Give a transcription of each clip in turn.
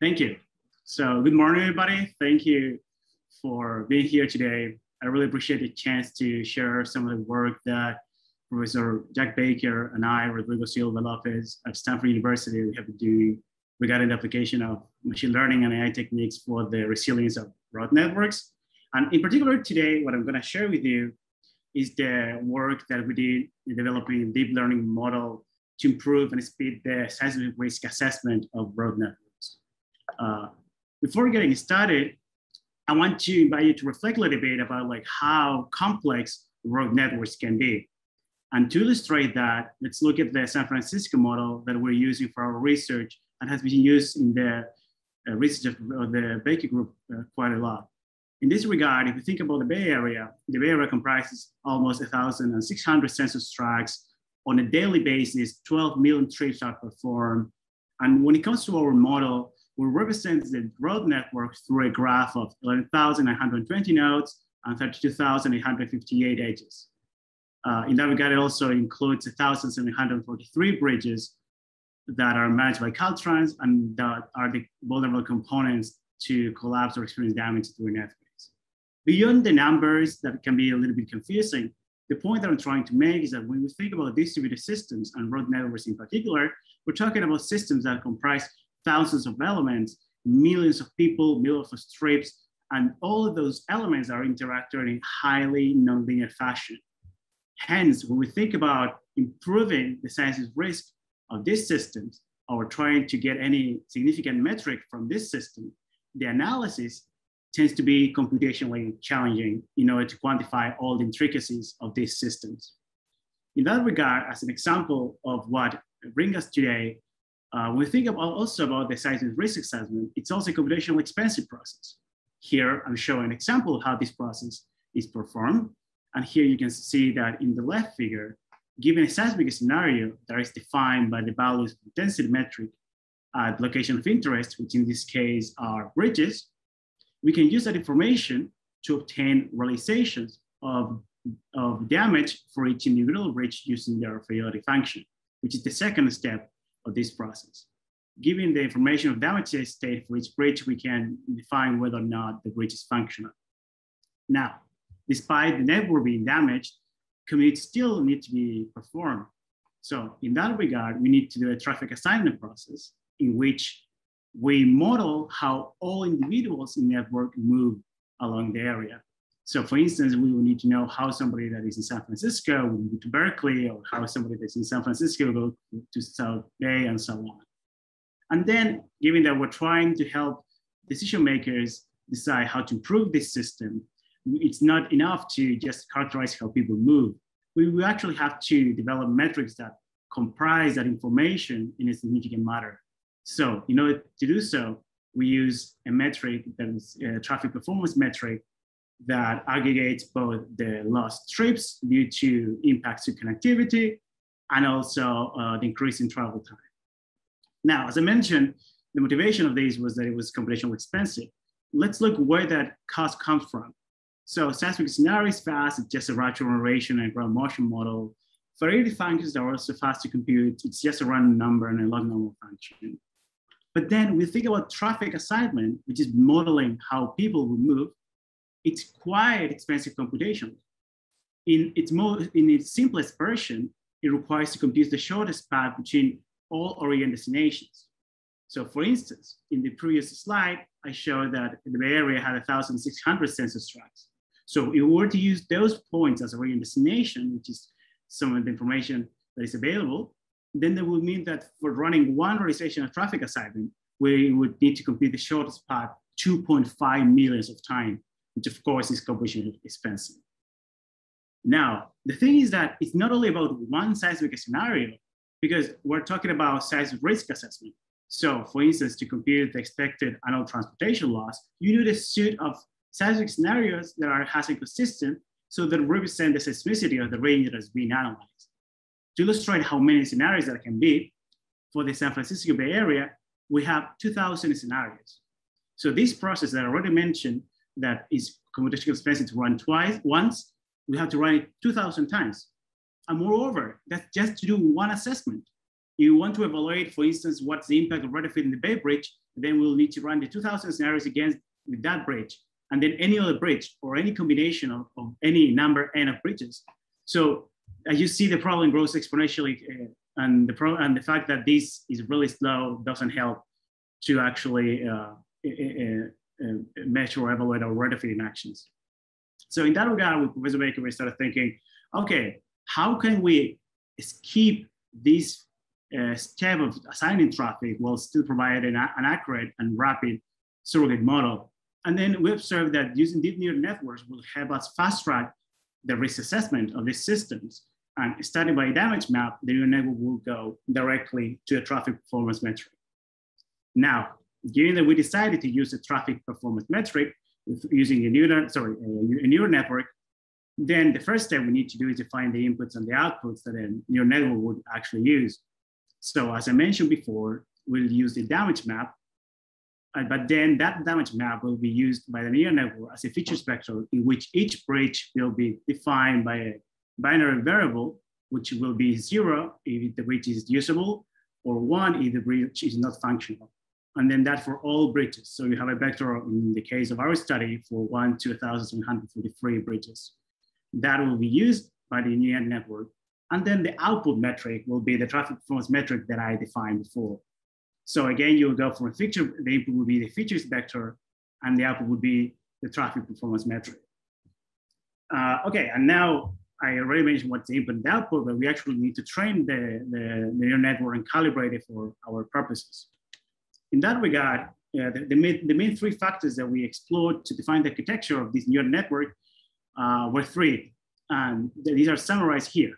Thank you. So good morning, everybody. Thank you for being here today. I really appreciate the chance to share some of the work that Professor Jack Baker and I, Rodrigo Silva Lopez at Stanford University, we have been doing regarding the application of machine learning and AI techniques for the resilience of road networks. And in particular today, what I'm gonna share with you is the work that we did in developing a deep learning model to improve and speed the seismic risk assessment of road networks. Uh, before getting started, I want to invite you to reflect a little bit about like how complex road networks can be. And to illustrate that, let's look at the San Francisco model that we're using for our research and has been used in the uh, research of the Baker Group uh, quite a lot. In this regard, if you think about the Bay Area, the Bay Area comprises almost 1,600 census tracts. On a daily basis, 12 million trips are performed. And when it comes to our model, we represent the road network through a graph of 11,920 nodes and 32,858 edges. Uh, in that regard, it also includes 1,743 bridges that are managed by Caltrans and that are the vulnerable components to collapse or experience damage through earthquake. Beyond the numbers that can be a little bit confusing, the point that I'm trying to make is that when we think about distributed systems and road networks in particular, we're talking about systems that comprise thousands of elements, millions of people, millions of strips, and all of those elements are interacting in highly nonlinear fashion. Hence, when we think about improving the seismic risk of these systems or trying to get any significant metric from this system, the analysis tends to be computationally challenging in order to quantify all the intricacies of these systems. In that regard, as an example of what brings us today uh, we think about also about the seismic risk assessment, it's also a computationally expensive process. Here, I'm showing an example of how this process is performed. And here you can see that in the left figure, given a seismic scenario that is defined by the values of density metric at location of interest, which in this case are bridges, we can use that information to obtain realizations of, of damage for each individual bridge using their fragility function, which is the second step of this process. Given the information of damage state for each bridge, we can define whether or not the bridge is functional. Now, despite the network being damaged, commutes still need to be performed. So in that regard, we need to do a traffic assignment process in which we model how all individuals in network move along the area. So for instance, we will need to know how somebody that is in San Francisco will move to Berkeley or how somebody that's in San Francisco will go to South Bay and so on. And then given that we're trying to help decision makers decide how to improve this system, it's not enough to just characterize how people move. We, we actually have to develop metrics that comprise that information in a significant manner. So in order to do so, we use a metric that is a traffic performance metric that aggregates both the lost trips due to impacts to connectivity and also uh, the increase in travel time. Now, as I mentioned, the motivation of this was that it was computationally expensive. Let's look where that cost comes from. So seismic scenario is fast, it's just a radial generation and ground motion model. Fragility functions that are also fast to compute. It's just a random number and a log normal function. But then we think about traffic assignment, which is modeling how people will move it's quite expensive computation. In its, most, in its simplest version, it requires to compute the shortest path between all origin destinations. So for instance, in the previous slide, I showed that the Bay Area had 1,600 census tracts. So if we were to use those points as origin destination, which is some of the information that is available, then that would mean that for running one realization of traffic assignment, we would need to complete the shortest path 2.5 millions of times which of course is computationally expensive. Now, the thing is that it's not only about one seismic scenario, because we're talking about seismic risk assessment. So for instance, to compute the expected annual transportation loss, you need a suite of seismic scenarios that are hazard consistent so that represent the seismicity of the range that is being analyzed. To illustrate how many scenarios that can be, for the San Francisco Bay Area, we have 2,000 scenarios. So this process that I already mentioned that is computationally expensive to run twice, once, we have to run it 2,000 times. And moreover, that's just to do one assessment. you want to evaluate, for instance, what's the impact of retrofit in the Bay Bridge, then we'll need to run the 2000 scenarios against with that bridge, and then any other bridge or any combination of, of any number n of bridges. So as you see, the problem grows exponentially, uh, and the pro and the fact that this is really slow doesn't help to actually uh, uh, measure or evaluate our retrofitting actions. So in that regard, with Professor Baker, we started thinking, okay, how can we skip this uh, step of assigning traffic while still providing an, an accurate and rapid surrogate model? And then we observed that using deep neural networks will help us fast track the risk assessment of these systems. And studying by a damage map, the neural network will go directly to a traffic performance metric. Now, given that we decided to use a traffic performance metric using a neural, sorry, a, neural network, then the first step we need to do is define the inputs and the outputs that a neural network would actually use. So as I mentioned before, we'll use the damage map, uh, but then that damage map will be used by the neural network as a feature spectrum in which each bridge will be defined by a binary variable, which will be zero if the bridge is usable, or one if the bridge is not functional and then that for all bridges. So you have a vector in the case of our study for one to 1,743 bridges. That will be used by the neural network. And then the output metric will be the traffic performance metric that I defined before. So again, you'll go from a feature, the input will be the features vector, and the output would be the traffic performance metric. Uh, okay, and now I already mentioned what's the input and the output, but we actually need to train the, the neural network and calibrate it for our purposes in that regard, uh, the, the, main, the, main, three factors that we explored to define the architecture of this neural network uh, were three, and these are summarized here.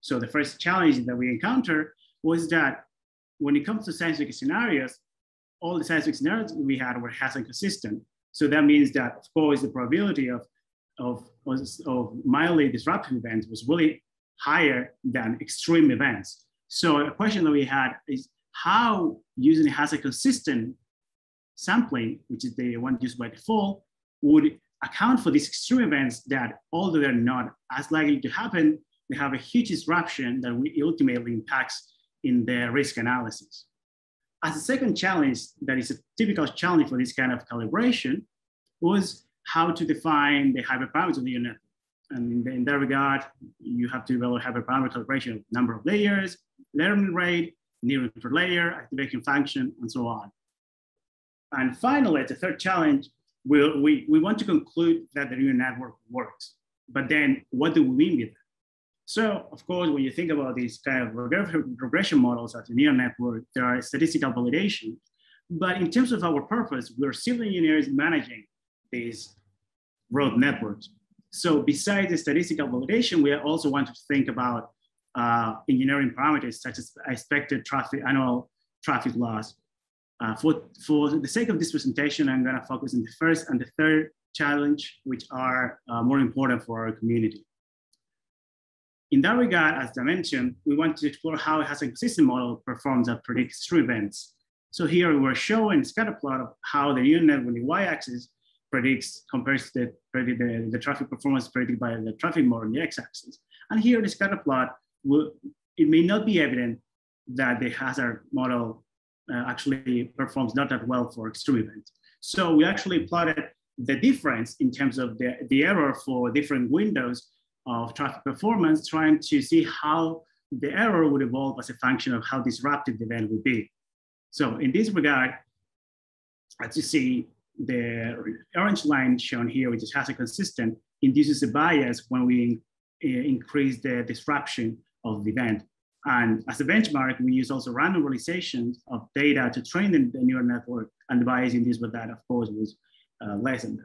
So the first challenge that we encountered was that when it comes to seismic scenarios, all the seismic scenarios we had were hazard consistent. So that means that, of course, the probability of, of, of mildly disruptive events was really higher than extreme events. So a question that we had is how using hazard consistent sampling, which is the one used by default, would account for these extreme events that, although they're not as likely to happen, they have a huge disruption that ultimately impacts in the risk analysis. As a second challenge, that is a typical challenge for this kind of calibration, was how to define the hyperparameters of the unit. And in that regard, you have to develop hyperparameter calibration of number of layers, learning rate, neuron per layer, activation function, and so on. And finally, the third challenge, we'll, we, we want to conclude that the neural network works. But then what do we mean with that? So of course, when you think about these kind of regression models at the neural network, there are statistical validation. But in terms of our purpose, we're civil engineers managing these road networks. So besides the statistical validation, we also want to think about uh, engineering parameters such as expected traffic, annual traffic loss. Uh, for, for the sake of this presentation, I'm gonna focus on the first and the third challenge, which are uh, more important for our community. In that regard, as I mentioned, we want to explore how has a hazard consistent model performs that predicts extreme events. So here we're showing a scatter plot of how the network on the y-axis predicts compares to the, the, the, traffic performance predicted by the traffic model on the x-axis. And here the scatter plot it may not be evident that the hazard model uh, actually performs not that well for extreme events. So we actually plotted the difference in terms of the, the error for different windows of traffic performance, trying to see how the error would evolve as a function of how disruptive the event would be. So in this regard, as you see, the orange line shown here, which is hazard consistent, induces a bias when we uh, increase the disruption of the event. And as a benchmark, we use also random realizations of data to train the, the neural network and the bias in this, but that of course was uh, lessened.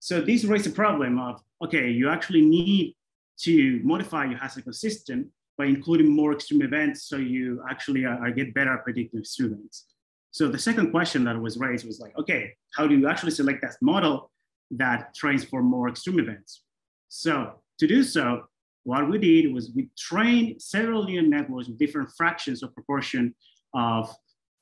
So this raised a problem of, okay, you actually need to modify your hazard consistent by including more extreme events so you actually are, are get better extreme events. So the second question that was raised was like, okay, how do you actually select that model that trains for more extreme events? So to do so, what we did was we trained several neural networks with different fractions of proportion of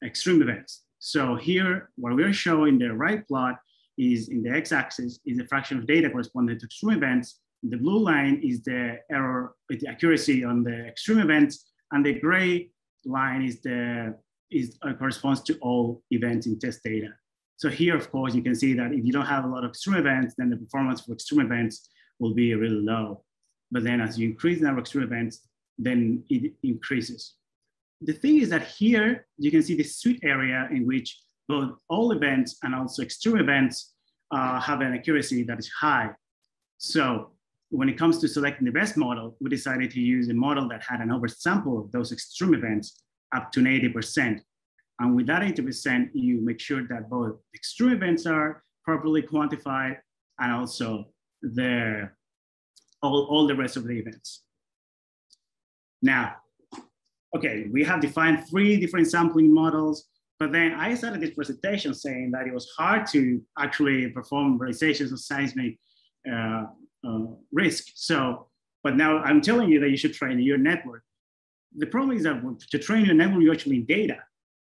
extreme events. So here, what we're showing the right plot is in the x-axis is the fraction of data corresponding to extreme events. The blue line is the error, with the accuracy on the extreme events, and the gray line is the is uh, corresponds to all events in test data. So here, of course, you can see that if you don't have a lot of extreme events, then the performance for extreme events will be really low. But then as you increase the number of extreme events, then it increases. The thing is that here you can see the sweet area in which both all events and also extreme events uh, have an accuracy that is high. So when it comes to selecting the best model, we decided to use a model that had an oversample of those extreme events up to 80%. And with that 80%, you make sure that both extreme events are properly quantified and also the, all, all the rest of the events. Now, okay, we have defined three different sampling models, but then I started this presentation saying that it was hard to actually perform realizations of seismic uh, uh, risk. So, but now I'm telling you that you should train your network. The problem is that to train your network, you actually need data.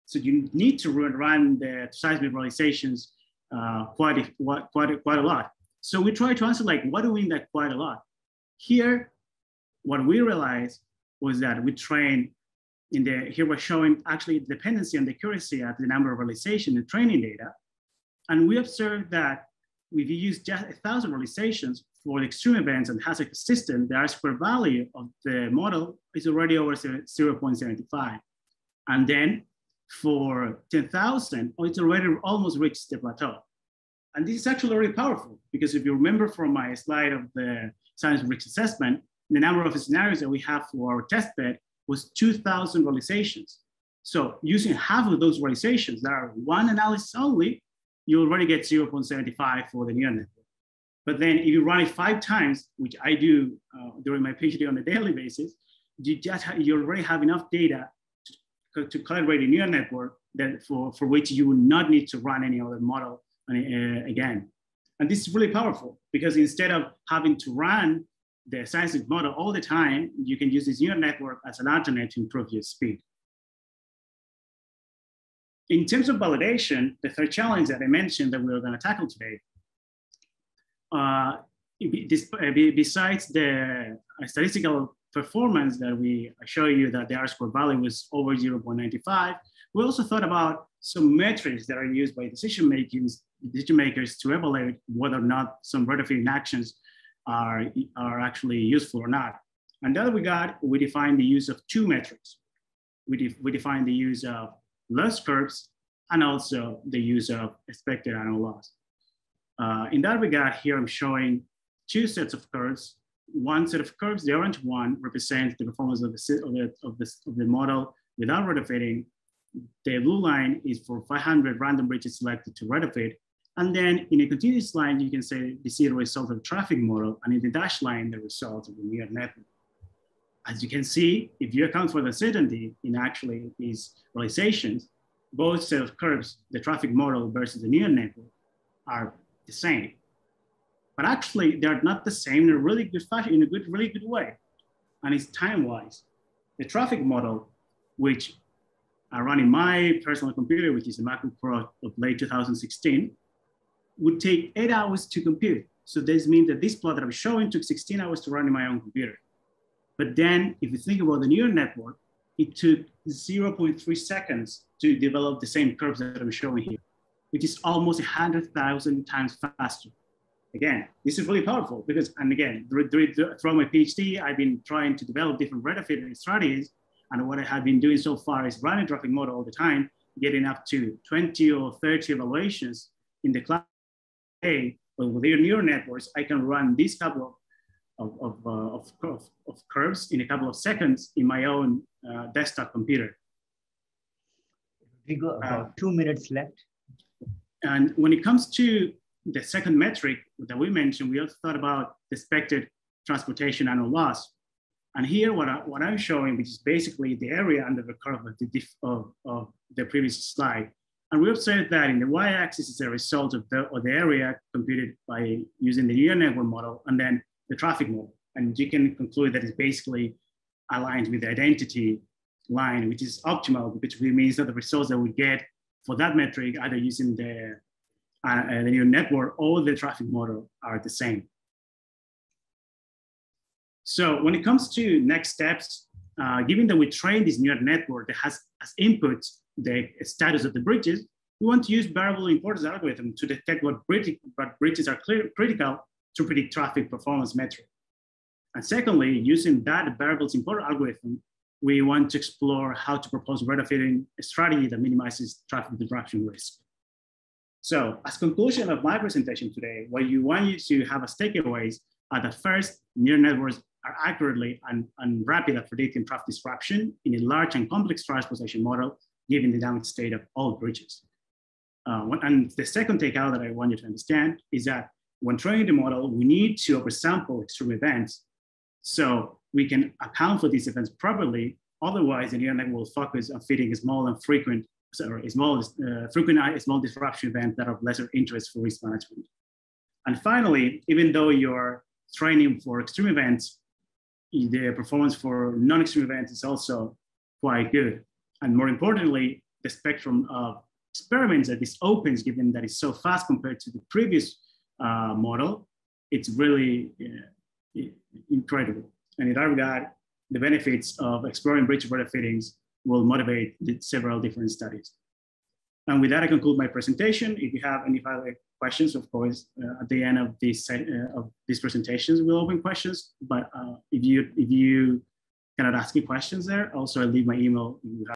So you need to run the seismic realizations uh, quite, a, quite, quite a lot. So we try to answer like, what do we mean that quite a lot? Here, what we realized was that we train in the, here we're showing actually dependency on the accuracy at the number of realization and training data. And we observed that if you use just a thousand realizations for the extreme events and hazard system, the R-square value of the model is already over 0.75. And then for 10,000, it's already almost reached the plateau. And this is actually very powerful because if you remember from my slide of the seismic risk assessment, the number of scenarios that we have for our test bed was 2,000 realizations. So using half of those realizations that are one analysis only, you already get 0.75 for the neural network. But then if you run it five times, which I do uh, during my PhD on a daily basis, you just you already have enough data to, to calibrate a neural network that for, for which you will not need to run any other model uh, again. And this is really powerful because instead of having to run the seismic model all the time, you can use this neural network as an alternate to improve your speed. In terms of validation, the third challenge that I mentioned that we are going to tackle today, uh, this, uh, besides the statistical performance that we show you that the R-square value was over 0.95, we also thought about some metrics that are used by decision makers, decision makers to evaluate whether or not some retrofitting actions are, are actually useful or not. And that we got, we defined the use of two metrics. We, de we defined the use of loss curves and also the use of expected annual loss. Uh, in that regard, here I'm showing two sets of curves. One set of curves, the orange one, represents the performance of the, of the, of the, of the model without retrofitting. The blue line is for 500 random bridges selected to retrofit. And then in a continuous line, you can say you see the result of the traffic model, and in the dashed line, the result of the neural network. As you can see, if you account for the certainty in actually these realizations, both set of curves, the traffic model versus the neural network, are the same. But actually, they're not the same in a really good fashion, in a good, really good way. And it's time-wise. The traffic model, which I run in my personal computer, which is a MacBook Pro of late 2016, would take eight hours to compute. So this means that this plot that I'm showing took 16 hours to run in my own computer. But then if you think about the neural network, it took 0.3 seconds to develop the same curves that I'm showing here, which is almost 100,000 times faster. Again, this is really powerful because, and again, throughout my PhD, I've been trying to develop different retrofitting strategies. And what I have been doing so far is running traffic model all the time, getting up to 20 or 30 evaluations in the cloud hey, but with your neural networks, I can run this couple of, of, uh, of, of, of, curves in a couple of seconds in my own uh, desktop computer. We go about uh, two minutes left. And when it comes to the second metric that we mentioned, we also thought about the expected transportation annual loss. And here, what, I, what I'm showing, which is basically the area under the curve of the, of, of the previous slide, and we observed that in the y-axis is a result of the, of the area computed by using the neural network model and then the traffic model. And you can conclude that it's basically aligned with the identity line, which is optimal, which means that the results that we get for that metric, either using the, uh, the neural network or the traffic model are the same. So when it comes to next steps, uh, given that we train this neural network that has as input the status of the bridges, we want to use variable importance algorithm to detect what, bridge, what bridges are clear, critical to predict traffic performance metric. And secondly, using that variables importance algorithm, we want to explore how to propose retrofitting a strategy that minimizes traffic disruption risk. So as conclusion of my presentation today, what you want you to have as takeaways are the first, neural networks are accurately and, and rapid at predicting traffic disruption in a large and complex transportation model, given the dynamic state of all bridges. Uh, and the second takeout that I want you to understand is that when training the model, we need to oversample extreme events so we can account for these events properly. Otherwise, the neural network will focus on fitting small and frequent, sorry, small, uh, frequent, small disruption events that are of lesser interest for risk management. And finally, even though you're training for extreme events, the performance for non-extreme events is also quite good. And more importantly, the spectrum of experiments that this opens, given that it's so fast compared to the previous uh, model, it's really uh, incredible. And in that regard, the benefits of exploring bridge retrofittings will motivate several different studies. And with that, I conclude my presentation. If you have any further questions, of course, uh, at the end of this uh, of these presentations, we'll open questions. But uh, if you if you cannot ask me questions there, also I leave my email.